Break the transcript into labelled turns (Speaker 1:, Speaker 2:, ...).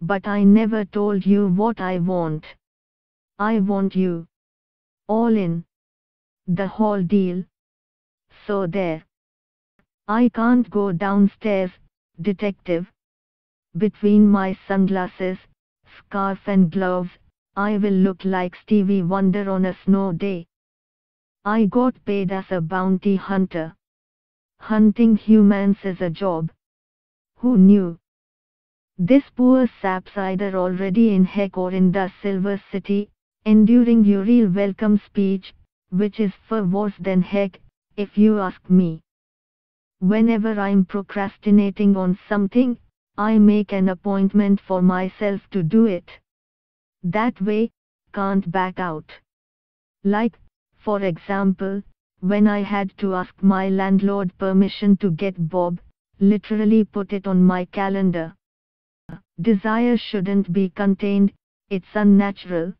Speaker 1: but I never told you what I want. I want you. All in. The whole deal. So there. I can't go downstairs, detective. Between my sunglasses, scarf and gloves, I will look like Stevie Wonder on a snow day. I got paid as a bounty hunter. Hunting humans is a job. Who knew? This poor sap's either already in heck or in the Silver City, enduring Uriel welcome speech, which is far worse than heck, if you ask me. Whenever I'm procrastinating on something, I make an appointment for myself to do it. That way, can't back out. Like, for example, when I had to ask my landlord permission to get Bob, literally put it on my calendar. Desire shouldn't be contained, it's unnatural.